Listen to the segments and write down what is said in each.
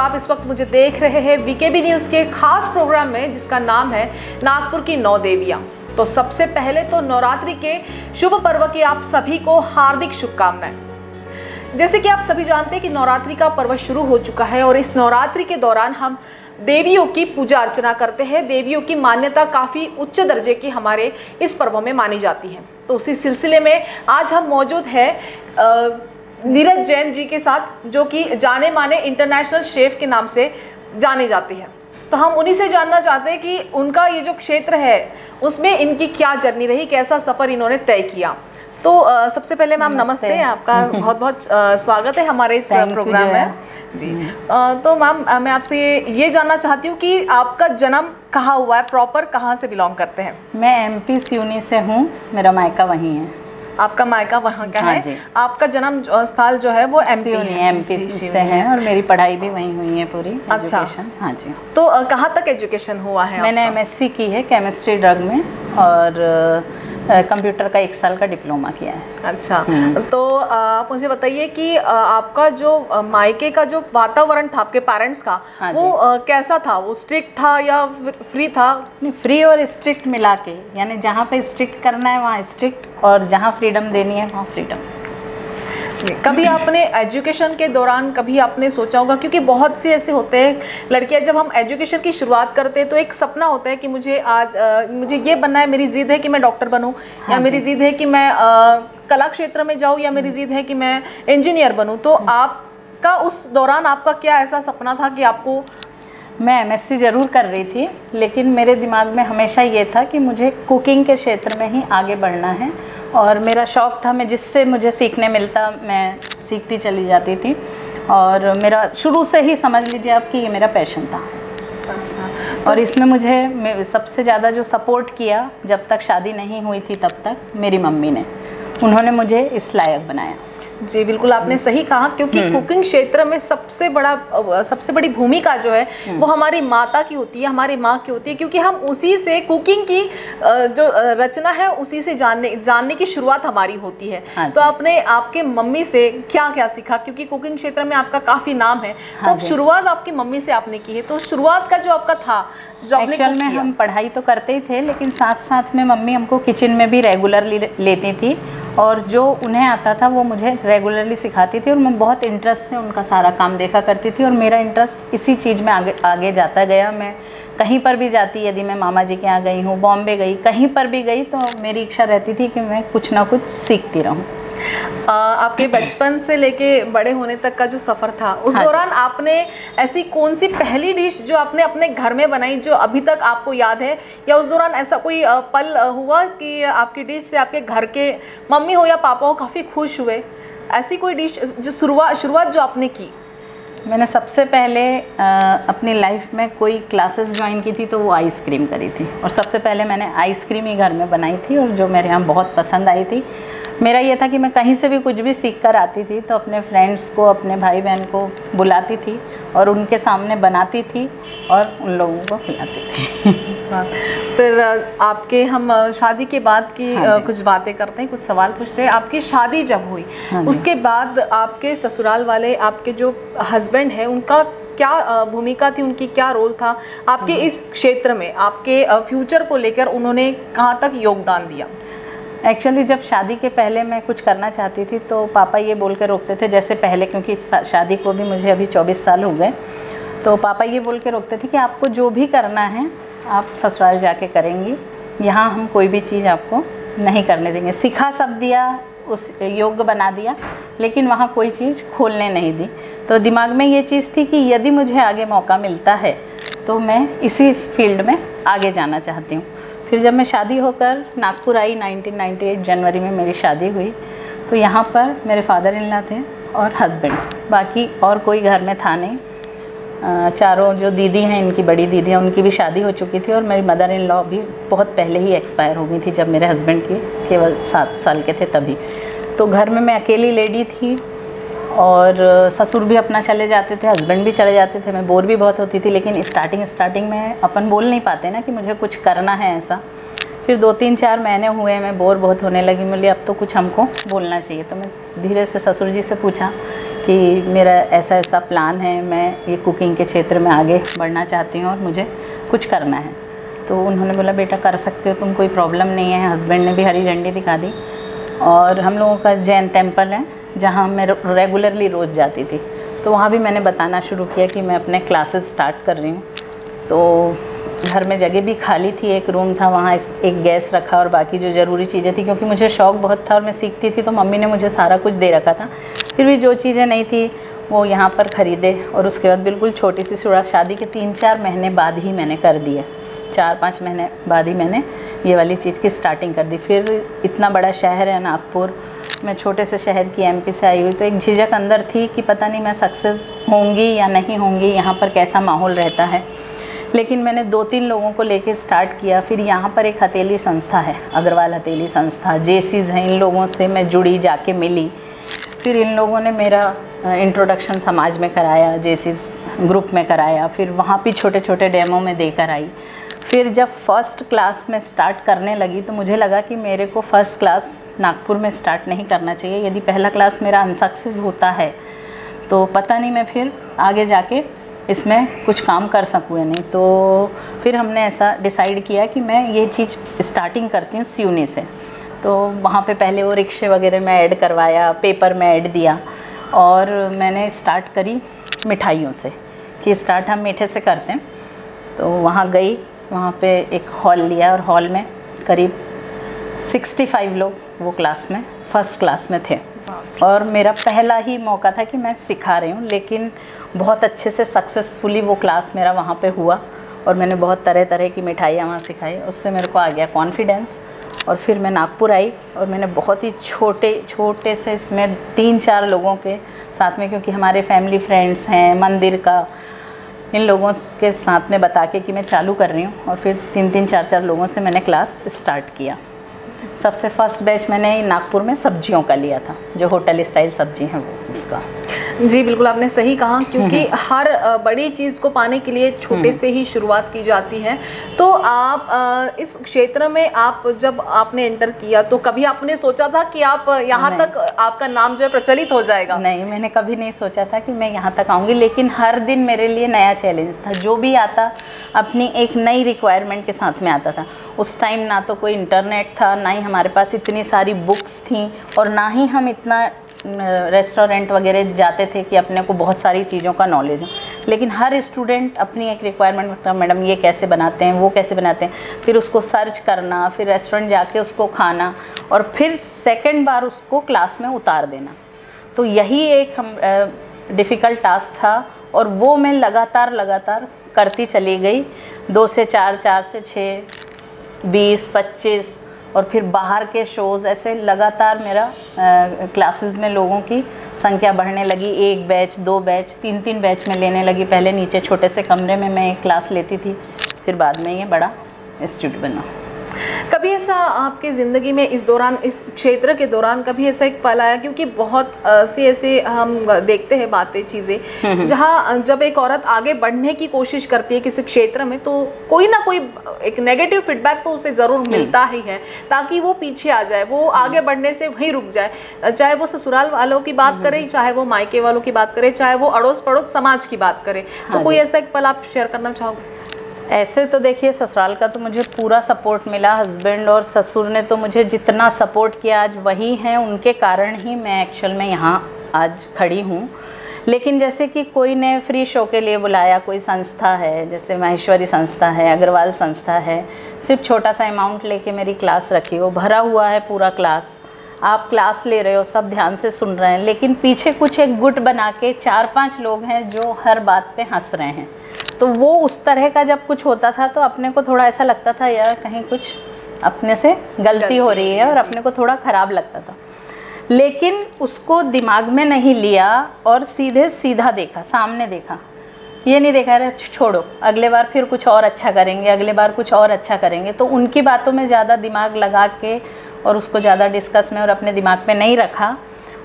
आप इस वक्त मुझे देख रहे हैं वीकेबी न्यूज़ के खास प्रोग्राम में, जिसका नाम है नागपुर की नौ देवियाँ तो सबसे पहले तो नवरात्रि के शुभ पर्व की आप सभी को हार्दिक शुभकामनाएँ। जैसे कि आप सभी जानते हैं कि नवरात्रि का पर्व शुरू हो चुका है और इस नवरात्रि के दौरान हम देवियों की पूजा अर्चना करते हैं। देवियों की मान्यता काफ़ी उच्च दर्जे की हमारे इस पर्व में मानी जाती है। तो उसी सिलसिले में आज हम मौजूद है नीरज जैन जी के साथ जो कि जाने माने इंटरनेशनल शेफ के नाम से जाने जाते हैं। तो हम उन्हीं से जानना चाहते हैं कि उनका ये जो क्षेत्र है उसमें इनकी क्या जर्नी रही कैसा सफ़र इन्होंने तय किया। तो uh, सबसे पहले मैम नमस्ते, नमस्ते आपका बहुत बहुत uh, स्वागत है हमारे इस प्रोग्राम में। जी। uh, तो मैम मैं आपसे ये जानना चाहती हूँ कि आपका जन्म कहाँ हुआ है प्रॉपर कहाँ से बिलोंग करते हैं? मैं एम पी से हूँ मेरा मायका वहीं है। आपका मायका वहाँ का हाँ। है आपका जन्म स्थल जो है वो एम पी से है। और मेरी पढ़ाई भी वहीं हुई है पूरी अच्छा। हाँ जी। तो कहाँ तक एजुकेशन हुआ है मैंने एमएससी की है केमिस्ट्री ड्रग में और कंप्यूटर का एक साल का डिप्लोमा किया है। अच्छा हम्म। तो आप मुझे बताइए कि आपका जो मायके का जो वातावरण था आपके पेरेंट्स का हाँ वो कैसा था? वो स्ट्रिक्ट था या फ्री था? नहीं फ्री और स्ट्रिक्ट मिला के यानी जहाँ पे स्ट्रिक्ट करना है वहाँ स्ट्रिक्ट और जहाँ फ्रीडम देनी है वहाँ फ्रीडम कभी आपने एजुकेशन के दौरान कभी आपने सोचा होगा? क्योंकि बहुत से ऐसे होते हैं लड़कियाँ जब हम एजुकेशन की शुरुआत करते हैं तो एक सपना होता है कि मुझे आज आ, मुझे ये बनना है मेरी ज़िद है कि मैं डॉक्टर बनूँ हाँ या मेरी ज़िद है कि मैं आ, कला क्षेत्र में जाऊँ या मेरी ज़िद है कि मैं इंजीनियर बनूँ। तो हम्म। आपका उस दौरान आपका क्या ऐसा सपना था कि आपको मैं एमएससी ज़रूर कर रही थी लेकिन मेरे दिमाग में हमेशा ये था कि मुझे कुकिंग के क्षेत्र में ही आगे बढ़ना है और मेरा शौक़ था मैं जिससे मुझे सीखने मिलता मैं सीखती चली जाती थी। और मेरा शुरू से ही समझ लीजिए आप कि ये मेरा पैशन था। अच्छा तो और इसमें मुझे सबसे ज़्यादा जो सपोर्ट किया जब तक शादी नहीं हुई थी तब तक मेरी मम्मी ने। उन्होंने मुझे इस लायक बनाया। जी बिल्कुल आपने सही कहा क्योंकि कुकिंग हम्म। क्षेत्र में सबसे बड़ा सबसे बड़ी भूमिका जो है हम्म। वो हमारी माता की होती है हमारी माँ की होती है क्योंकि हम उसी से कुकिंग की जो रचना है उसी से जानने जानने की शुरुआत हमारी होती है। हाँ तो आपने आपके मम्मी से क्या क्या सीखा? क्योंकि कुकिंग क्षेत्र में आपका काफ़ी नाम है। तो हाँ अब शुरुआत आपकी मम्मी से आपने की है तो शुरुआत का जो आपका था जो आपने में हम पढ़ाई तो करते ही थे लेकिन साथ साथ में मम्मी हमको किचन में भी रेगुलरली लेती थी। और जो उन्हें आता था, वो मुझे रेगुलरली सिखाती थी और मैं बहुत इंटरेस्ट से उनका सारा काम देखा करती थी और मेरा इंटरेस्ट इसी चीज़ में आगे आगे जाता गया। मैं कहीं पर भी जाती, यदि मैं मामा जी के यहाँ गई हूँ, बॉम्बे गई, कहीं पर भी गई तो मेरी इच्छा रहती थी कि मैं कुछ ना कुछ सीखती रहूँ। आपके बचपन से लेके बड़े होने तक का जो सफ़र था उस हाँ दौरान आपने ऐसी कौन सी पहली डिश जो आपने अपने घर में बनाई जो अभी तक आपको याद है? या उस दौरान ऐसा कोई पल हुआ कि आपकी डिश से आपके घर के मम्मी हो या पापा हो काफ़ी खुश हुए? ऐसी कोई डिश जो शुरुआत शुरुआत जो आपने की? मैंने सबसे पहले अपनी लाइफ में कोई क्लासेस ज्वाइन की थी तो वो आइसक्रीम करी थी। और सबसे पहले मैंने आइसक्रीम ही घर में बनाई थी और जो मेरे यहाँ बहुत पसंद आई थी मेरा ये था कि मैं कहीं से भी कुछ भी सीख कर आती थी तो अपने फ्रेंड्स को अपने भाई बहन को बुलाती थी और उनके सामने बनाती थी और उन लोगों को खिलाती थी। हाँ। फिर आपके हम शादी के बाद की हाँ कुछ बातें करते हैं कुछ सवाल पूछते हैं। आपकी शादी जब हुई हाँ उसके बाद आपके ससुराल वाले आपके जो हस्बैंड हैं उनका क्या भूमिका थी उनकी क्या रोल था? आपके हाँ। इस क्षेत्र में आपके फ्यूचर को लेकर उन्होंने कहाँ तक योगदान दिया? एक्चुअली जब शादी के पहले मैं कुछ करना चाहती थी तो पापा ये बोल के रोकते थे जैसे पहले, क्योंकि शादी को भी मुझे अभी 24 साल हो गए। तो पापा ये बोल के रोकते थे कि आपको जो भी करना है, आप ससुराल जाके करेंगी। यहाँ हम कोई भी चीज़ आपको नहीं करने देंगे। सिखा सब दिया, उस, योग्य बना दिया, लेकिन वहाँ कोई चीज़ खोलने नहीं दी। तो दिमाग में ये चीज़ थी कि यदि मुझे आगे मौका मिलता है तो मैं इसी फ़ील्ड में आगे जाना चाहती हूँ। फिर जब मैं शादी होकर नागपुर आई 1998 जनवरी में मेरी शादी हुई तो यहाँ पर मेरे फादर इन लॉ थे और हस्बैंड बाकी और कोई घर में था नहीं। चारों जो दीदी हैं, इनकी बड़ी दीदी हैं, उनकी भी शादी हो चुकी थी और मेरी मदर इन लॉ भी बहुत पहले ही एक्सपायर हो गई थी जब मेरे हस्बैंड की, केवल सात साल के थे तभी। तो घर में मैं अकेली लेडी थी और ससुर भी अपना चले जाते थे हस्बैंड भी चले जाते थे, मैं बोर भी बहुत होती थी, लेकिन स्टार्टिंग स्टार्टिंग में अपन बोल नहीं पाते ना कि मुझे कुछ करना है ऐसा। फिर दो तीन चार महीने हुए, मैं बोर बहुत होने लगी बोली, अब तो कुछ हमको बोलना चाहिए। तो मैं धीरे से ससुर जी से पूछा कि, मेरा ऐसा ऐसा प्लान है, मैं ये कुकिंग के क्षेत्र में आगे बढ़ना चाहती हूँ और मुझे कुछ करना है। तो उन्होंने बोला, बेटा, कर सकते हो, तुम कोई प्रॉब्लम नहीं है। हस्बैंड ने भी हरी झंडी दिखा दी। और हम लोगों का जैन टेंपल है जहाँ मैं रेगुलरली रोज़ जाती थी। तो वहाँ भी मैंने बताना शुरू किया कि मैं अपने क्लासेस स्टार्ट कर रही हूँ। तो घर में जगह भी खाली थी, एक रूम था, वहाँ एक गैस रखा और बाकी जो ज़रूरी चीज़ें थी, क्योंकि मुझे शौक़ बहुत था और मैं सीखती थी तो मम्मी ने मुझे सारा कुछ दे रखा था। फिर भी जो चीज़ें नहीं थी, वो यहाँ पर ख़रीदे और उसके बाद बिल्कुल छोटी सी शुरुआत, शादी के तीन चार महीने बाद ही मैंने कर दी है चार पाँच महीने बाद ही मैंने ये वाली चीज़ की स्टार्टिंग कर दी। फिर इतना बड़ा शहर है नागपुर मैं छोटे से शहर की एमपी से आई हुई तो एक झिझक अंदर थी कि पता नहीं मैं सक्सेस होंगी या नहीं होंगी, यहाँ पर कैसा माहौल रहता है। लेकिन मैंने दो तीन लोगों को लेके स्टार्ट किया, फिर यहाँ पर एक हथेली संस्था है, अग्रवाल हथेली संस्था जेसीज हैं, इन लोगों से मैं जुड़ी, जाके मिली। फिर इन लोगों ने मेरा इंट्रोडक्शन समाज में कराया जेसीज ग्रुप में कराया, फिर वहाँ भी छोटे छोटे डेमो में देकर आई। फिर जब फ़र्स्ट क्लास में स्टार्ट करने लगी तो मुझे लगा कि मेरे को फ़र्स्ट क्लास नागपुर में स्टार्ट नहीं करना चाहिए। यदि पहला क्लास मेरा अनसक्सेस होता है तो पता नहीं मैं फिर आगे जाके इसमें कुछ काम कर सकूँ या नहीं। तो फिर हमने ऐसा डिसाइड किया कि मैं ये चीज़ स्टार्टिंग करती हूँ सिवनी से। तो वहाँ पे पहले वो रिक्शे वगैरह में ऐड करवाया पेपर में ऐड दिया और मैंने स्टार्ट करी मिठाइयों से, कि स्टार्ट हम मीठे से करते हैं। तो वहाँ गई वहाँ पे एक हॉल लिया और हॉल में करीब 65 लोग वो क्लास में फ़र्स्ट क्लास में थे। और मेरा पहला ही मौका था कि मैं सिखा रही हूँ लेकिन बहुत अच्छे से सक्सेसफुली वो क्लास मेरा वहाँ पे हुआ और मैंने बहुत तरह तरह की मिठाइयाँ वहाँ सिखाई। उससे मेरे को आ गया कॉन्फिडेंस और फिर मैं नागपुर आई और मैंने बहुत ही छोटे छोटे से इसमें तीन चार लोगों के साथ में क्योंकि हमारे फैमिली फ्रेंड्स हैं मंदिर का इन लोगों के साथ में बता के कि मैं चालू कर रही हूँ और फिर तीन तीन चार चार लोगों से मैंने क्लास स्टार्ट किया। सबसे फ़र्स्ट बैच मैंने नागपुर में सब्जियों का लिया था जो होटल स्टाइल सब्ज़ी है वो इसका। जी बिल्कुल आपने सही कहा क्योंकि हम्म, हम्म। हर बड़ी चीज़ को पाने के लिए छोटे हम्म। से ही शुरुआत की जाती है। तो आप इस क्षेत्र में आप जब आपने एंटर किया तो कभी आपने सोचा था कि आप यहाँ तक आपका नाम जो है प्रचलित हो जाएगा? नहीं मैंने कभी नहीं सोचा था कि मैं यहाँ तक आऊँगी लेकिन हर दिन मेरे लिए नया चैलेंज था। जो भी आता अपनी एक नई रिक्वायरमेंट के साथ में आता था। उस टाइम ना तो कोई इंटरनेट था ना ही हमारे पास इतनी सारी बुक्स थी और ना ही हम इतना रेस्टोरेंट वगैरह जाते थे कि अपने को बहुत सारी चीज़ों का नॉलेज हो। लेकिन हर स्टूडेंट अपनी एक रिक्वायरमेंट रखता मैडम, ये कैसे बनाते हैं, वो कैसे बनाते हैं? फिर उसको सर्च करना, फिर रेस्टोरेंट जाके उसको खाना और फिर सेकेंड बार उसको क्लास में उतार देना। तो यही एक हम डिफ़िकल्ट टास्क था और वो मैं लगातार लगातार करती चली गई। दो से चार चार से छः बीस, पच्चीस और फिर बाहर के शोज़ ऐसे लगातार मेरा क्लासेस में लोगों की संख्या बढ़ने लगी। एक बैच दो बैच तीन तीन बैच में लेने लगी। पहले नीचे छोटे से कमरे में मैं एक क्लास लेती थी, फिर बाद में ये बड़ा इंस्टीट्यूट बना। कभी ऐसा आपके ज़िंदगी में इस दौरान इस क्षेत्र के दौरान कभी ऐसा एक पल आया? क्योंकि बहुत से ऐसे हम देखते हैं बातें चीज़ें हम्म, हम्म। जहाँ जब एक औरत आगे बढ़ने की कोशिश करती है किसी क्षेत्र में तो कोई ना कोई एक नेगेटिव फीडबैक तो उसे ज़रूर हम्म। मिलता ही है ताकि वो पीछे आ जाए वो आगे बढ़ने से वहीं रुक जाए। चाहे वो ससुराल वालों की बात करें चाहे वो मायके वालों की बात करें चाहे वो अड़ोस पड़ोस समाज की बात करें तो हाँ कोई ऐसा एक पल आप शेयर करना चाहोगे? ऐसे तो देखिए, ससुराल का तो मुझे पूरा सपोर्ट मिला। हस्बैंड और ससुर ने तो मुझे जितना सपोर्ट किया, आज वही हैं। उनके कारण ही मैं एक्चुअल में यहाँ आज खड़ी हूँ। लेकिन जैसे कि कोई ने फ्री शो के लिए बुलाया, कोई संस्था है, जैसे माहेश्वरी संस्था है, अग्रवाल संस्था है, सिर्फ़ छोटा सा अमाउंट लेके मेरी क्लास रखी हो, भरा हुआ है पूरा क्लास आप क्लास ले रहे हो, सब ध्यान से सुन रहे हैं। लेकिन पीछे कुछ एक गुट बना के चार पाँच लोग हैं जो हर बात पे हंस रहे हैं। तो वो उस तरह का जब कुछ होता था तो अपने को थोड़ा ऐसा लगता था यार कहीं कुछ अपने से गलती हो रही है और अपने को थोड़ा ख़राब लगता था। लेकिन उसको दिमाग में नहीं लिया और सीधे सीधा देखा सामने देखा। ये नहीं देखा अरे छोड़ो अगले बार फिर कुछ और अच्छा करेंगे अगले बार कुछ और अच्छा करेंगे। तो उनकी बातों में ज़्यादा दिमाग लगा के और उसको ज़्यादा डिस्कस में और अपने दिमाग में नहीं रखा।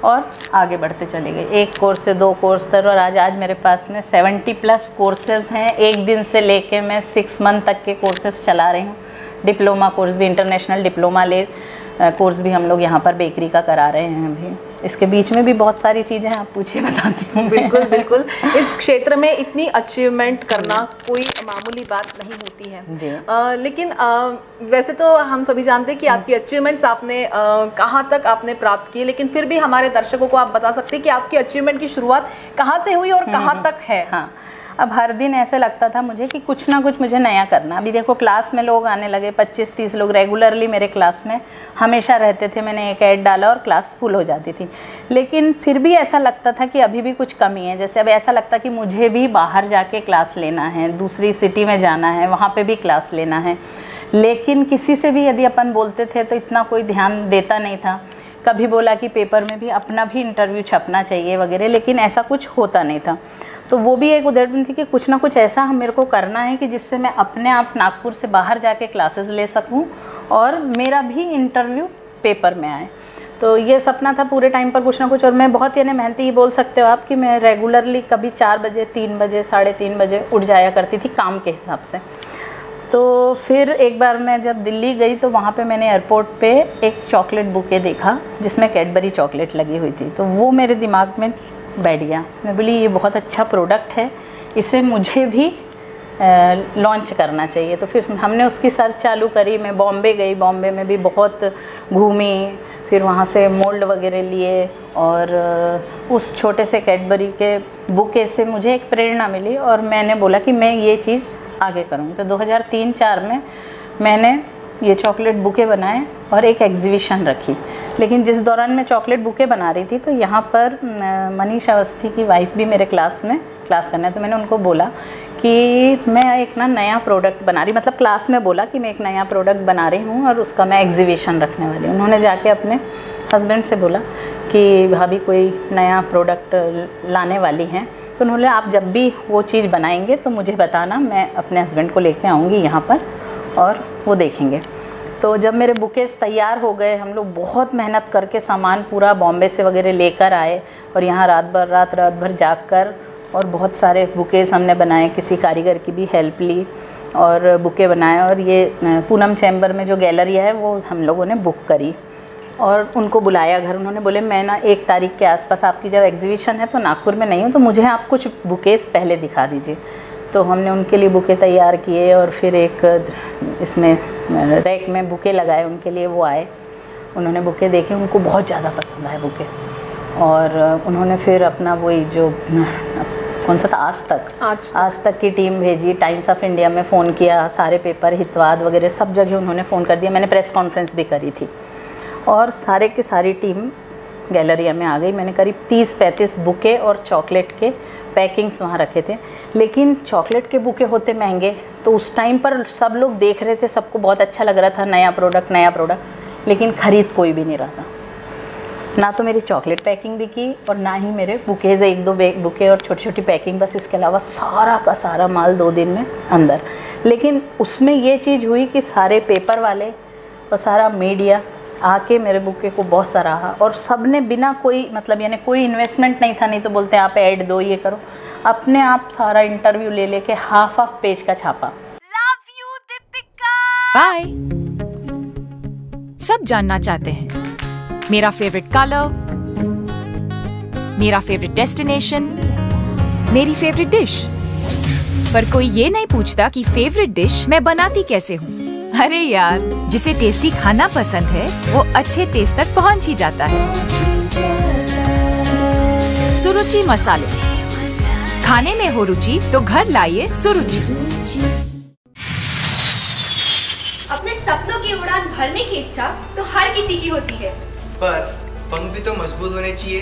और आगे बढ़ते चले गए। एक कोर्स से दो कोर्स तक और आज आज मेरे पास में सेवेंटी प्लस कोर्सेज हैं। एक दिन से लेके मैं सिक्स मंथ तक के कोर्सेज चला रही हूँ। डिप्लोमा कोर्स भी इंटरनेशनल डिप्लोमा ले कोर्स भी हम लोग यहाँ पर बेकरी का करा रहे हैं अभी। इसके बीच में भी बहुत सारी चीज़ें हैं आप पूछिए बताती हूँ बिल्कुल बिल्कुल। इस क्षेत्र में इतनी अचीवमेंट करना कोई मामूली बात नहीं होती है। जी। आ, लेकिन आ, वैसे तो हम सभी जानते हैं कि आपकी अचीवमेंट्स आपने कहाँ तक आपने प्राप्त की लेकिन फिर भी हमारे दर्शकों को आप बता सकते हैं कि आपकी अचीवमेंट की शुरुआत कहाँ से हुई और कहाँ तक है। हाँ। अब हर दिन ऐसे लगता था मुझे कि कुछ ना कुछ मुझे नया करना अभी देखो क्लास में लोग आने लगे 25-30 लोग रेगुलरली मेरे क्लास में हमेशा रहते थे, मैंने एक ऐड डाला और क्लास फुल हो जाती थी। लेकिन फिर भी ऐसा लगता था कि अभी भी कुछ कमी है। जैसे अब ऐसा लगता कि मुझे भी बाहर जाके क्लास लेना है, दूसरी सिटी में जाना है, वहाँ पर भी क्लास लेना है। लेकिन किसी से भी यदि अपन बोलते थे तो इतना कोई ध्यान देता नहीं था। कभी बोला कि पेपर में भी अपना भी इंटरव्यू छपना चाहिए वगैरह, लेकिन ऐसा कुछ होता नहीं था। तो वो भी एक उदाहरण थी कि कुछ ना कुछ ऐसा हम मेरे को करना है कि जिससे मैं अपने आप नागपुर से बाहर जाके क्लासेस ले सकूँ और मेरा भी इंटरव्यू पेपर में आए। तो ये सपना था पूरे टाइम पर कुछ ना कुछ और मैं बहुत यानी मेहनती ही बोल सकते हो आप कि मैं रेगुलरली कभी चार बजे, तीन बजे, साढ़े तीन बजे उठ जाया करती थी काम के हिसाब से। तो फिर एक बार मैं जब दिल्ली गई तो वहाँ पे मैंने एयरपोर्ट पे एक चॉकलेट बुके देखा जिसमें कैडबरी चॉकलेट लगी हुई थी। तो वो मेरे दिमाग में बैठ गया। मैं बोली, ये बहुत अच्छा प्रोडक्ट है, इसे मुझे भी लॉन्च करना चाहिए। तो फिर हमने उसकी सर्च चालू करी। मैं बॉम्बे गई। बॉम्बे में भी बहुत घूमी, फिर वहाँ से मोल्ड वगैरह लिए और उस छोटे से कैडबरी के बुके से मुझे एक प्रेरणा मिली और मैंने बोला कि मैं ये चीज़ आगे करूँगी। तो 2003-4 में मैंने ये चॉकलेट बुके बनाए और एक एग्जीबिशन रखी। लेकिन जिस दौरान मैं चॉकलेट बुके बना रही थी तो यहाँ पर मनीष अवस्थी की वाइफ भी मेरे क्लास में क्लास करना है तो मैंने उनको बोला कि मैं एक ना नया प्रोडक्ट बना रही मतलब क्लास में बोला कि मैं एक नया प्रोडक्ट बना रही हूँ और उसका मैं एग्जीबिशन रखने वाली हूँ। उन्होंने जाके अपने हस्बैंड से बोला कि भाभी कोई नया प्रोडक्ट लाने वाली हैं। तो उन्होंने आप जब भी वो चीज़ बनाएँगे तो मुझे बताना, मैं अपने हस्बैंड को लेके आऊँगी यहाँ पर। और वो देखेंगे। तो जब मेरे बुकेस तैयार हो गए, हम लोग बहुत मेहनत करके सामान पूरा बॉम्बे से वगैरह लेकर आए और यहाँ रात भर, रात रात भर जाग कर और बहुत सारे बुकेज हमने बनाए, किसी कारीगर की भी हेल्प ली और बुके बनाए और ये पूनम चैम्बर में जो गैलरी है, वो हम लोगों ने बुक करी और उनको बुलाया घर। उन्होंने बोले, मैं ना एक तारीख के आसपास आपकी जब एग्जीबिशन है तो नागपुर में नहीं हूँ तो मुझे आप कुछ बुकेस पहले दिखा दीजिए। तो हमने उनके लिए बुके तैयार किए और फिर एक इसमें रैक में बुके लगाए उनके लिए वो आए। उन्होंने बुके देखे उनको बहुत ज़्यादा पसंद आए बुके। और उन्होंने फिर अपना वही जो कौन सा था आज तक। आज तक, आज तक की टीम भेजी टाइम्स ऑफ़ इंडिया में फ़ोन किया सारे पेपर हितवाद वगैरह सब जगह उन्होंने फ़ोन कर दिया। मैंने प्रेस कॉन्फ्रेंस भी करी थी। और सारे की सारी टीम गैलरिया में आ गई। मैंने करीब तीस पैंतीस बुके और चॉकलेट के पैकिंग्स वहाँ रखे थे। लेकिन चॉकलेट के बुके होते महँगे तो उस टाइम पर सब लोग देख रहे थे, सबको बहुत अच्छा लग रहा था, नया प्रोडक्ट नया प्रोडक्ट लेकिन ख़रीद कोई भी नहीं रहा था। ना तो मेरी चॉकलेट पैकिंग भी की और ना ही मेरे बुकेज, एक दो बुके और छोटी छोटी पैकिंग, बस इसके अलावा सारा का सारा माल दो दिन में अंदर। लेकिन उसमें ये चीज़ हुई कि सारे पेपर वाले और सारा मीडिया आके मेरे बुके को बहुत सराहा और सबने बिना कोई मतलब यानी कोई इन्वेस्टमेंट नहीं था नहीं तो बोलते आप ऐड दो ये करो। अपने आप सारा इंटरव्यू ले लेके हाफ़ हाफ़ पेज का छापा। बाय सब जानना चाहते हैं। मेरा फेवरेट कलर मेरा फेवरेट डेस्टिनेशन मेरी फेवरेट डिश पर कोई ये नहीं पूछता कि फेवरेट डिश मैं बनाती कैसे हूँ। अरे यार जिसे टेस्टी खाना पसंद है वो अच्छे टेस्ट तक पहुँच ही जाता है। सुरुचि मसाले। खाने में हो रुचि तो घर लाइए सुरुचि। अपने सपनों की उड़ान भरने की इच्छा तो हर किसी की होती है। पर पंख भी तो मज़बूत होने चाहिए।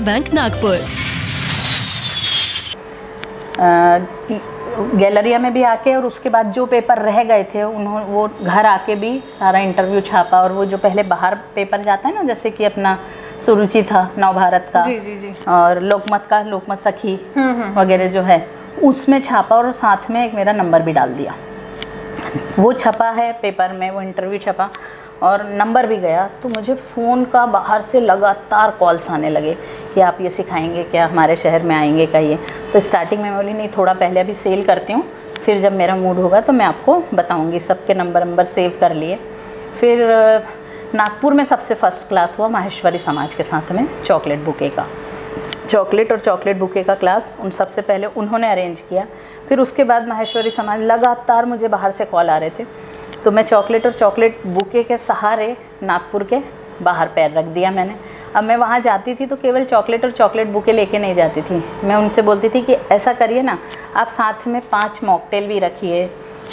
बैंक नागपुर गैलरिया में भी आके और उसके बाद जो पेपर रह गए थे उन्होंने वो घर आके भी सारा इंटरव्यू छापा और वो जो पहले बाहर पेपर जाता है ना जैसे कि अपना सुरुचि था नवभारत का जी जी जी। और लोकमत का लोकमत सखी वगैरह जो है उसमें छापा और साथ में एक मेरा नंबर भी डाल दिया। वो छपा है पेपर में वो इंटरव्यू छपा। और नंबर भी गया तो मुझे फ़ोन का बाहर से लगातार कॉल्स आने लगे कि आप ये सिखाएँगे क्या, हमारे शहर में आएँगे क्या ये। तो स्टार्टिंग में बोली, नहीं, थोड़ा पहले अभी सेल करती हूँ, फिर जब मेरा मूड होगा तो मैं आपको बताऊँगी, सबके नंबर नंबर सेव कर लिए। फिर नागपुर में सबसे फ़र्स्ट क्लास हुआ माहेश्वरी समाज के साथ में चॉकलेट बुके का। चॉकलेट और चॉकलेट बुके का क्लास उन सबसे पहले उन्होंने अरेंज किया। फिर उसके बाद माहेश्वरी समाज लगातार मुझे बाहर से कॉल आ रहे थे। तो मैं चॉकलेट और चॉकलेट बुके के सहारे नागपुर के बाहर पैर रख दिया मैंने। अब मैं वहाँ जाती थी तो केवल चॉकलेट और चॉकलेट बुके लेके नहीं जाती थी। मैं उनसे बोलती थी कि, ऐसा करिए ना, आप साथ में पाँच मॉकटेल भी रखिए,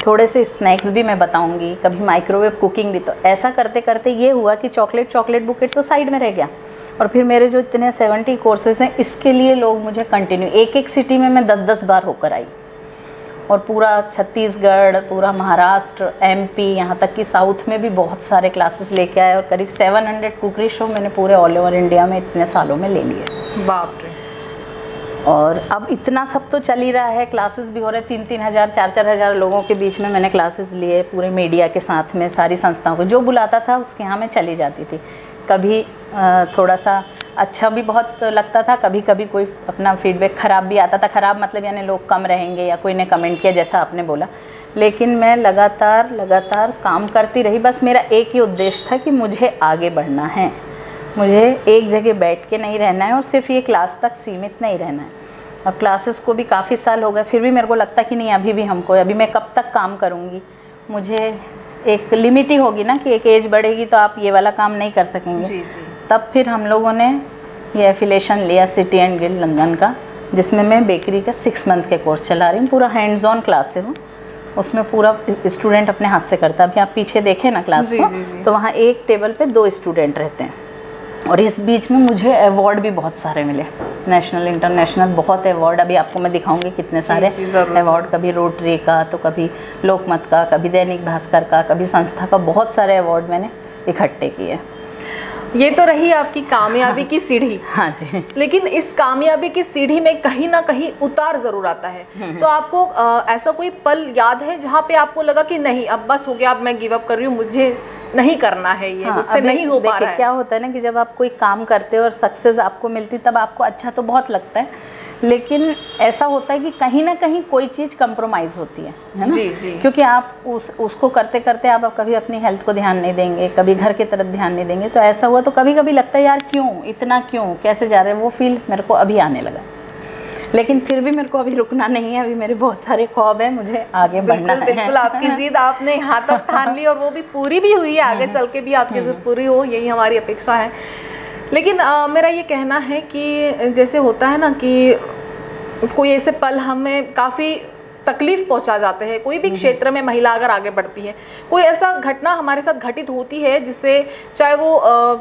थोड़े से स्नैक्स भी मैं बताऊँगी, कभी माइक्रोवेव कुकिंग भी। तो ऐसा करते करते ये हुआ कि चॉकलेट चॉकलेट बुकेट तो साइड में रह गया। और फिर मेरे जो इतने सेवेंटी कोर्सेज हैं, इसके लिए लोग मुझे कंटिन्यू एक एक सिटी में मैं दस दस बार होकर आई। और पूरा छत्तीसगढ़ पूरा महाराष्ट्र एमपी यहाँ तक कि साउथ में भी बहुत सारे क्लासेस लेके आए और करीब 700 कुकरी शो मैंने पूरे ऑल ओवर इंडिया में इतने सालों में ले लिए। बाप रे। और अब इतना सब तो चल ही रहा है क्लासेस भी हो रहे तीन तीन हज़ार चार चार हज़ार लोगों के बीच में मैंने क्लासेस लिए पूरे मीडिया के साथ में सारी संस्थाओं को। जो बुलाता था उसके यहाँ मैं चली जाती थी। कभी थोड़ा सा अच्छा भी बहुत लगता था कभी कभी कोई अपना फीडबैक ख़राब भी आता था। ख़राब मतलब यानी लोग कम रहेंगे या कोई ने कमेंट किया जैसा आपने बोला। लेकिन मैं लगातार लगातार काम करती रही। बस मेरा एक ही उद्देश्य था कि मुझे आगे बढ़ना है। मुझे एक जगह बैठ के नहीं रहना है और सिर्फ़ ये क्लास तक सीमित नहीं रहना है। अब क्लासेस को भी काफ़ी साल हो गए, फिर भी मेरे को लगता कि नहीं, अभी भी हमको, अभी मैं कब तक काम करूँगी? मुझे एक लिमिट ही होगी ना कि एक एज बढ़ेगी तो आप ये वाला काम नहीं कर सकेंगे। जी जी। तब फिर हम लोगों ने ये एफिलेशन लिया सिटी एंड गिल्ड लंदन का जिसमें मैं बेकरी का सिक्स मंथ के कोर्स चला रही हूँ। पूरा हैंड्स ऑन क्लास है वो। उसमें पूरा स्टूडेंट अपने हाथ से करता है। अभी आप पीछे देखें ना क्लास जी, को जी, जी। तो वहाँ एक टेबल पे दो स्टूडेंट रहते हैं। और इस बीच में मुझे अवार्ड भी बहुत सारे मिले। नेशनल इंटरनेशनल बहुत अवार्ड अभी आपको मैं दिखाऊँगी कितने सारे अवार्ड कभी रोटरी का तो कभी लोकमत का कभी दैनिक भास्कर का कभी संस्था का बहुत सारे अवार्ड मैंने इकट्ठे किए। ये तो रही आपकी कामयाबी की सीढ़ी। हाँ जी। लेकिन इस कामयाबी की सीढ़ी में कहीं ना कहीं उतार ज़रूर आता है। तो आपको अ, ऐसा कोई पल याद है जहाँ पे आपको लगा कि नहीं अब बस हो गया अब मैं गिव अप कर रही हूँ मुझे नहीं करना है ये हाँ, मुझसे नहीं हो पा रहा क्या होता है ना कि जब आप कोई काम करते हो और सक्सेस आपको मिलती तब आपको अच्छा तो बहुत लगता है लेकिन ऐसा होता है कि कहीं ना कहीं कोई चीज़ कंप्रोमाइज़ होती है है ना? जी, जी। क्योंकि आप उस उसको करते करते आप कभी अपनी हेल्थ को ध्यान नहीं देंगे कभी घर की तरफ़ ध्यान नहीं देंगे तो ऐसा हुआ तो कभी कभी लगता है यार क्यों? इतना क्यों? कैसे जा रहे हैं? वो फील मेरे को अभी आने लगा। लेकिन फिर भी मेरे को अभी रुकना नहीं है अभी मेरे बहुत सारे ख्वाब हैं मुझे आगे बढ़ना है। बिल्कुल आपकी जिद आपने यहाँ तक ठान ली और वो भी पूरी भी हुई है आगे चल के भी आपकी जिद पूरी हो यही हमारी अपेक्षा है। लेकिन अ, मेरा ये कहना है कि जैसे होता है ना कि कोई ऐसे पल हमें काफ़ी तकलीफ़ पहुँचा जाते हैं कोई भी क्षेत्र में महिला अगर आगे बढ़ती है कोई ऐसा घटना हमारे साथ घटित होती है जिससे चाहे वो अ,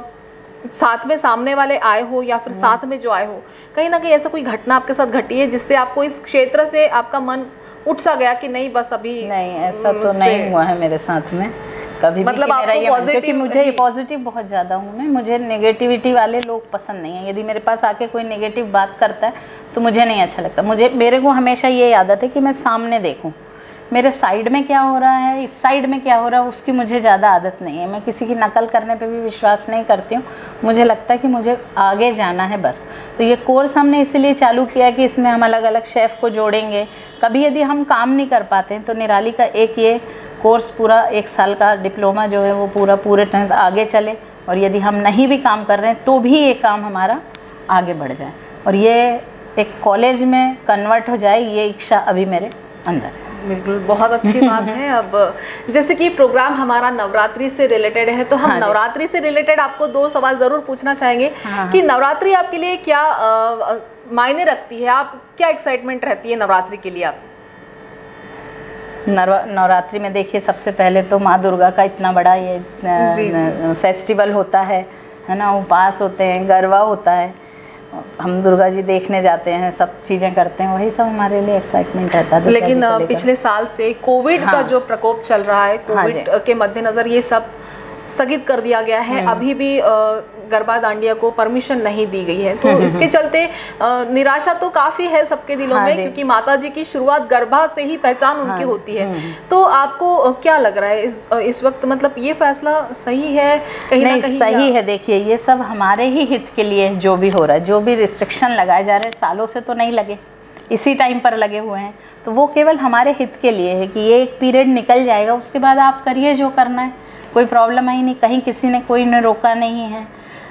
साथ में सामने वाले आए हो या फिर साथ में जो आए हो कहीं ना कहीं ऐसा कोई घटना आपके साथ घटी है जिससे आपको इस क्षेत्र से आपका मन उठ सा गया कि नहीं बस अभी नहीं ऐसा तो नहीं हुआ है मेरे साथ में। कभी मतलब आपको positive मुझे ही- पॉजिटिव बहुत ज़्यादा हूँ मैं। मुझे नेगेटिविटी वाले लोग पसंद नहीं है। यदि मेरे पास आके कोई नेगेटिव बात करता है तो मुझे नहीं अच्छा लगता। मुझे मेरे को हमेशा ये आदत है कि मैं सामने देखूँ। मेरे साइड में क्या हो रहा है, इस साइड में क्या हो रहा है, उसकी मुझे ज़्यादा आदत नहीं है। मैं किसी की नकल करने पे भी विश्वास नहीं करती हूँ। मुझे लगता है कि मुझे आगे जाना है बस। तो ये कोर्स हमने इसलिए चालू किया कि इसमें हम अलग अलग शेफ़ को जोड़ेंगे। कभी यदि हम काम नहीं कर पाते तो निराली का एक ये कोर्स पूरा एक साल का डिप्लोमा जो है, वो पूरा पूरे टाइम आगे चले। और यदि हम नहीं भी काम कर रहे हैं तो भी ये काम हमारा आगे बढ़ जाए। और ये एक कॉलेज में कन्वर्ट हो जाए, ये इच्छा अभी मेरे अंदर है। बिल्कुल बहुत अच्छी बात है। अब जैसे कि प्रोग्राम हमारा नवरात्रि से रिलेटेड है तो हम हाँ नवरात्रि से रिलेटेड आपको दो सवाल ज़रूर पूछना चाहेंगे हाँ, कि नवरात्रि आपके लिए क्या मायने रखती है? आप क्या एक्साइटमेंट रहती है नवरात्रि के लिए आप? नवरात्रि में देखिए सबसे पहले तो माँ दुर्गा का इतना बड़ा ये जी, फेस्टिवल होता है है ना? उपास होते हैं गरबा होता है। हम दुर्गा जी देखने जाते हैं सब चीज़ें करते हैं वही सब हमारे लिए एक्साइटमेंट रहता है लेकिन। पिछले साल से कोविड हाँ, का। जो प्रकोप चल रहा है हाँ कोविड हाँ के मद्देनजर ये सब स्थगित कर दिया गया है। हम्म। अभी भी गरबा दांडिया को परमिशन नहीं दी गई है। तो इसके चलते निराशा तो काफ़ी है सबके दिलों हाँ में क्योंकि माता जी की शुरुआत गरबा से ही पहचान उनकी हाँ, होती है। हम्म। तो आपको क्या लग रहा है? इस इस वक्त मतलब ये फैसला सही है? कहीं ना कहीं सही है देखिए ये सब हमारे ही हित के लिए जो भी हो रहा है जो भी रिस्ट्रिक्शन लगाए जा रहे हैं सालों से तो नहीं लगे इसी टाइम पर लगे हुए हैं। तो वो केवल हमारे हित के लिए है कि ये एक पीरियड निकल जाएगा उसके बाद आप करिए जो करना है। कोई प्रॉब्लम आई नहीं, कहीं किसी ने, कोई ने रोका नहीं है।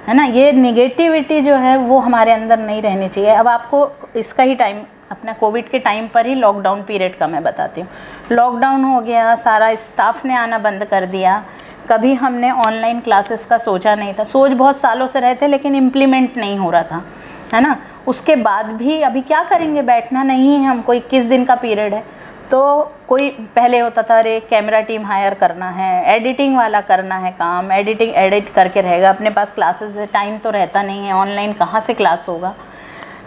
है ना? ये निगेटिविटी जो है, वो हमारे अंदर नहीं रहनी चाहिए। अब आपको इसका ही टाइम अपना कोविड के टाइम पर ही लॉकडाउन पीरियड का मैं बताती हूँ। लॉकडाउन हो गया, सारा स्टाफ ने आना बंद कर दिया। कभी हमने ऑनलाइन क्लासेस का सोचा नहीं था। सोच बहुत सालों से रहे थे, लेकिन इम्प्लीमेंट नहीं हो रहा था। है ना? उसके बाद भी अभी क्या करेंगे? बैठना नहीं है हमको। इक्कीस दिन का पीरियड है। तो कोई पहले होता था, अरे कैमरा टीम हायर करना है एडिटिंग वाला करना है काम एडिटिंग एडिट करके रहेगा, अपने पास क्लासेस है टाइम तो रहता नहीं है ऑनलाइन कहाँ से क्लास होगा?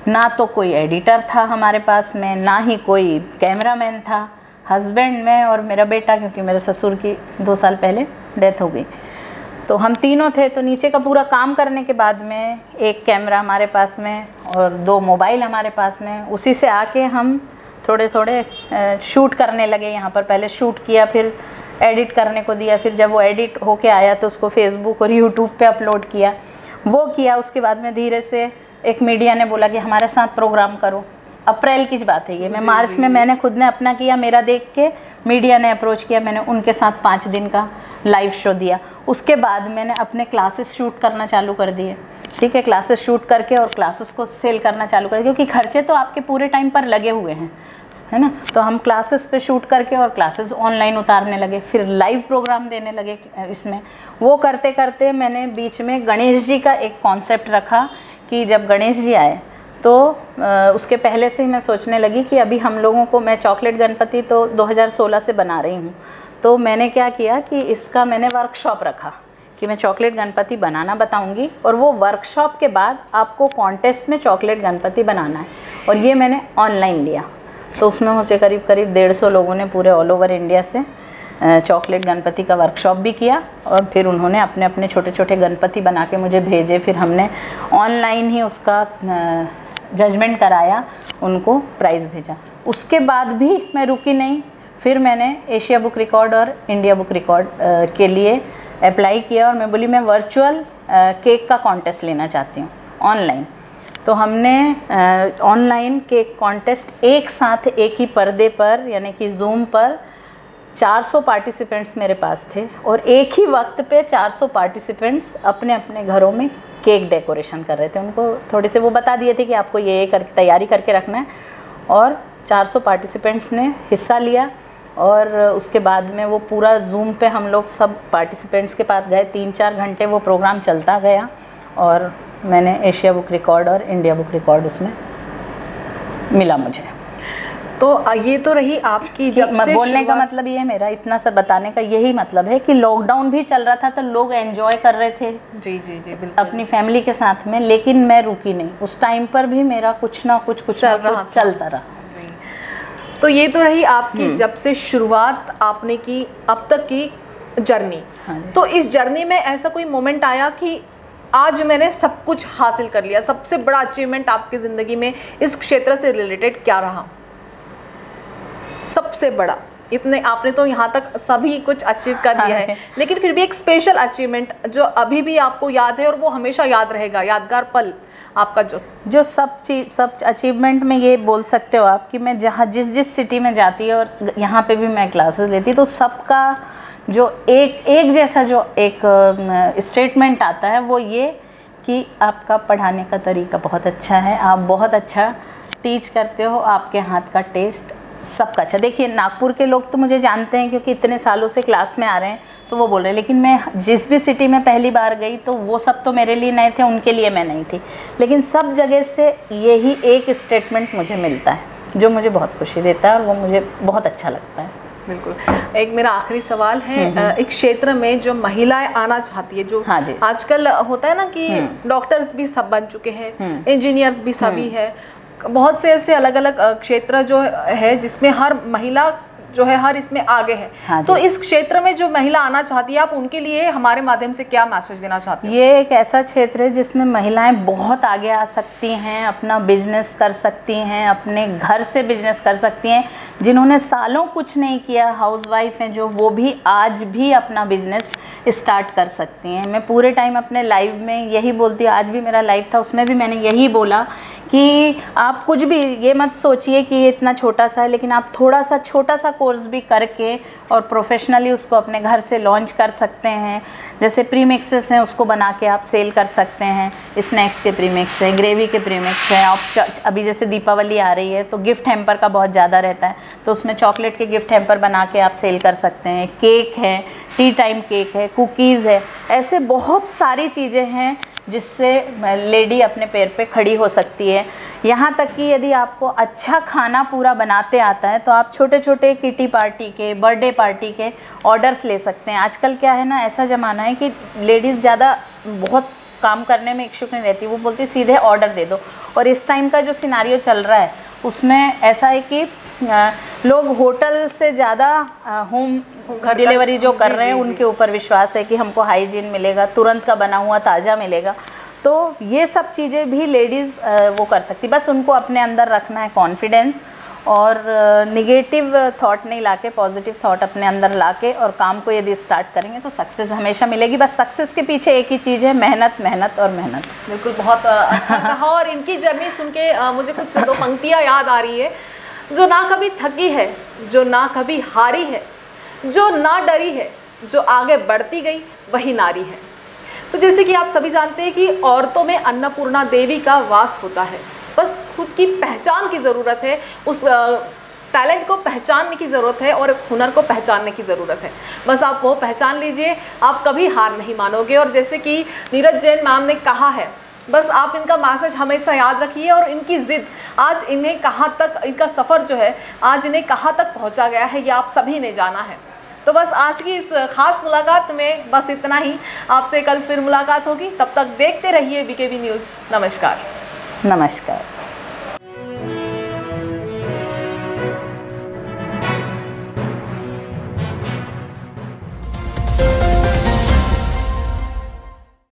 ना तो कोई एडिटर था हमारे पास में, ना ही कोई कैमरामैन था। हस्बैंड में और मेरा बेटा, क्योंकि मेरे ससुर की दो साल पहले डेथ हो गई। तो हम तीनों थे तो नीचे का पूरा काम करने के बाद में एक कैमरा हमारे पास में और दो मोबाइल हमारे पास में, उसी से आके हम थोड़े थोड़े शूट करने लगे यहाँ पर। पहले शूट किया फिर एडिट करने को दिया फिर जब वो एडिट होके आया तो उसको फेसबुक और यूट्यूब पे अपलोड किया। वो किया उसके बाद में धीरे से एक मीडिया ने बोला कि हमारे साथ प्रोग्राम करो। अप्रैल की बात है ये। मैं मार्च में मैंने खुद ने अपना किया मेरा देख के मीडिया ने अप्रोच किया मैंने उनके साथ पाँच दिन का लाइव शो दिया। उसके बाद मैंने अपने क्लासेस शूट करना चालू कर दिए। ठीक है क्लासेस शूट करके और क्लासेस को सेल करना चालू कर क्योंकि खर्चे तो आपके पूरे टाइम पर लगे हुए हैं, है ना? तो हम क्लासेस पे शूट करके और क्लासेस ऑनलाइन उतारने लगे, फिर लाइव प्रोग्राम देने लगे इसमें। वो करते करते मैंने बीच में गणेश जी का एक कॉन्सेप्ट रखा कि जब गणेश जी आए तो उसके पहले से ही मैं सोचने लगी कि अभी हम लोगों को मैं चॉकलेट गणपति तो 2016 से बना रही हूँ। तो मैंने क्या किया कि इसका मैंने वर्कशॉप रखा। कि मैं चॉकलेट गणपति बनाना बताऊँगी और वो वर्कशॉप के बाद आपको कॉन्टेस्ट में चॉकलेट गणपति बनाना है। और ये मैंने ऑनलाइन लिया। तो उसमें मुझे करीब करीब डेढ़ सौ लोगों ने पूरे ऑल ओवर इंडिया से चॉकलेट गणपति का वर्कशॉप भी किया और फिर उन्होंने अपने अपने छोटे छोटे गणपति बना के मुझे भेजे। फिर हमने ऑनलाइन ही उसका जजमेंट कराया, उनको प्राइज़ भेजा। उसके बाद भी मैं रुकी नहीं। फिर मैंने एशिया बुक रिकॉर्ड और इंडिया बुक रिकॉर्ड के लिए अप्लाई किया और मैं बोली, मैं वर्चुअल केक का कॉन्टेस्ट लेना चाहती हूँ ऑनलाइन तो हमने ऑनलाइन केक कॉन्टेस्ट एक साथ एक ही पर्दे पर, यानी कि जूम पर 400 पार्टिसिपेंट्स मेरे पास थे और एक ही वक्त पे 400 पार्टिसिपेंट्स अपने अपने घरों में केक डेकोरेशन कर रहे थे। उनको थोड़े से वो बता दिए थे कि आपको ये करके, तैयारी करके रखना है और 400 पार्टिसिपेंट्स ने हिस्सा लिया। और उसके बाद में वो पूरा जूम पे हम लोग सब पार्टिसिपेंट्स के पास गए। तीन चार घंटे वो प्रोग्राम चलता गया और मैंने एशिया बुक रिकॉर्ड और इंडिया बुक रिकॉर्ड उसमें मिला मुझे। तो ये तो रही आपकी जब से बोलने का मतलब ये है मेरा इतना सा बताने का यही मतलब है कि लॉकडाउन भी चल रहा था तो लोग एंजॉय कर रहे थे। जी जी जी बिल्कुल। अपनी फैमिली के साथ में लेकिन मैं रुकी नहीं। उस टाइम पर भी मेरा कुछ ना कुछ कुछ चल ना रहा कुछ चलता रहा। तो ये तो रही आपकी हम्म। जब से शुरुआत आपने की अब तक की जर्नी। हाँ तो इस जर्नी में ऐसा कोई मोमेंट आया कि आज मैंने सब कुछ हासिल कर लिया सबसे बड़ा अचीवमेंट आपकी ज़िंदगी में इस क्षेत्र से रिलेटेड क्या रहा? सबसे बड़ा। इतने आपने तो यहाँ तक सभी कुछ अचीव कर लिया है। हाँ। लेकिन फिर भी एक स्पेशल अचीवमेंट जो अभी भी आपको याद है और वो हमेशा याद रहेगा यादगार पल आपका जो। जो सब चीज़ सब अचीवमेंट में ये बोल सकते हो आप कि मैं जहाँ जिस जिस सिटी में जाती है और यहाँ पे भी मैं क्लासेस लेती तो सबका जो एक एक जैसा जो एक स्टेटमेंट आता है वो ये कि आपका पढ़ाने का तरीका बहुत अच्छा है। आप बहुत अच्छा टीच करते हो आपके हाथ का टेस्ट सबका अच्छा। देखिए नागपुर के लोग तो मुझे जानते हैं क्योंकि इतने सालों से क्लास में आ रहे हैं तो वो बोल रहे हैं लेकिन मैं जिस भी सिटी में पहली बार गई तो वो सब तो मेरे लिए नए थे उनके लिए मैं नहीं थी। लेकिन सब जगह से यही एक स्टेटमेंट मुझे मिलता है जो मुझे बहुत खुशी देता है और वो मुझे बहुत अच्छा लगता है। बिल्कुल। एक मेरा आखिरी सवाल है एक क्षेत्र में जो महिलाएँ आना चाहती है जो हाँ। आजकल होता है ना कि डॉक्टर्स भी सब बन चुके हैं इंजीनियर्स भी सभी है बहुत से ऐसे अलग अलग क्षेत्र जो है जिसमें हर महिला जो है हर इसमें आगे है। हाँ तो इस क्षेत्र में जो महिला आना चाहती है आप उनके लिए हमारे माध्यम से क्या मैसेज देना चाहते हैं? ये एक ऐसा क्षेत्र है जिसमें महिलाएँ बहुत आगे आ सकती हैं अपना बिज़नेस कर सकती हैं अपने घर से बिज़नेस कर सकती हैं। जिन्होंने सालों कुछ नहीं किया हाउसवाइफ हैं जो वो भी आज भी अपना बिज़नेस स्टार्ट कर सकती हैं। मैं पूरे टाइम अपने लाइव में यही बोलती आज भी मेरा लाइव था उसमें भी मैंने यही बोला कि आप कुछ भी ये मत सोचिए कि ये इतना छोटा सा है, लेकिन आप थोड़ा सा, छोटा सा कोर्स भी करके और प्रोफेशनली उसको अपने घर से लॉन्च कर सकते हैं। जैसे प्री मिक्सेस हैं, उसको बना के आप सेल कर सकते हैं। स्नैक्स के प्री मिक्स है ग्रेवी के प्री मिक्स है। आप अभी जैसे दीपावली आ रही है तो गिफ्ट हैम्पर का बहुत ज़्यादा रहता है। तो उसमें चॉकलेट के गिफ्ट हैम्पर बना के आप सेल कर सकते हैं। केक है टी टाइम केक है कुकीज़ है, ऐसे बहुत सारी चीज़ें हैं जिससे लेडी अपने पैर पे खड़ी हो सकती है। यहाँ तक कि यदि आपको अच्छा खाना पूरा बनाते आता है तो आप छोटे छोटे किटी पार्टी के, बर्थडे पार्टी के ऑर्डर्स ले सकते हैं। आजकल क्या है ना, ऐसा ज़माना है कि लेडीज़ ज़्यादा बहुत काम करने में इच्छुक नहीं रहती, वो बोलती सीधे ऑर्डर दे दो। और इस टाइम का जो सिनारियो चल रहा है, उसमें ऐसा है कि लोग होटल से ज़्यादा होम डिलीवरी जो कर जी, रहे हैं। उनके ऊपर विश्वास है कि हमको हाइजीन मिलेगा तुरंत का बना हुआ ताज़ा मिलेगा। तो ये सब चीज़ें भी लेडीज़ वो कर सकती। बस उनको अपने अंदर रखना है कॉन्फिडेंस और निगेटिव थॉट नहीं लाके पॉजिटिव थॉट अपने अंदर लाके और काम को यदि स्टार्ट करेंगे तो सक्सेस हमेशा मिलेगी। बस सक्सेस के पीछे एक ही चीज़ है मेहनत मेहनत और मेहनत। बिल्कुल बहुत अच्छा कहा और इनकी जर्नी सुन के मुझे कुछ दो पंक्तियाँ याद आ रही है। जो ना कभी थकी है, जो ना कभी हारी है, जो ना डरी है, जो आगे बढ़ती गई, वही नारी है। तो जैसे कि आप सभी जानते हैं कि औरतों में अन्नपूर्णा देवी का वास होता है। बस खुद की पहचान की ज़रूरत है, उस टैलेंट को पहचानने की ज़रूरत है और हुनर को पहचानने की ज़रूरत है। बस आप वो पहचान लीजिए, आप कभी हार नहीं मानोगे। और जैसे कि नीरज जैन मैम ने कहा है बस आप इनका मैसेज हमेशा याद रखिए और इनकी ज़िद, आज इन्हें कहाँ तक, इनका सफ़र जो है, आज इन्हें कहाँ तक पहुँचा गया है, ये आप सभी ने जाना है। तो बस आज की इस खास मुलाकात में बस इतना ही। आपसे कल फिर मुलाकात होगी। तब तक देखते रहिए बीकेबी न्यूज़ नमस्कार। नमस्कार।